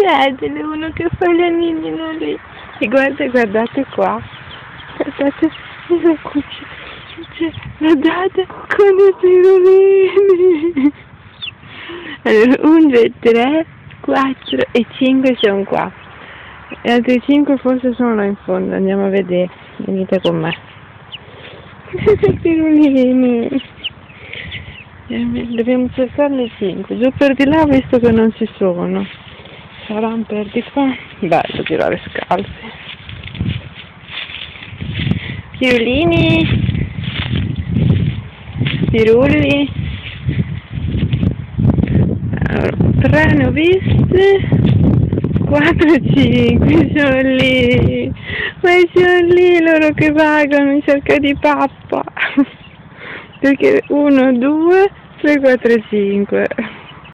Guardate, uno che fa gli anini lì. E guarda, guardate qua. Guardate, guardate con i pirulini. Allora, 1, 2, 3, 4 e 5 sono qua. E altri 5 forse sono là in fondo. Andiamo a vedere. Venite con me. pirulini. Dobbiamo cercarne 5. Giù per di là visto che non ci sono. Saranno per di qua. Bello tirare scalzi. Pirulini. Pirulli. Tre ne ho viste. 4 5 sono lì. Ma sono lì loro che vagano in cerca di pappa. Perché 1, 2, 3, 4, 5.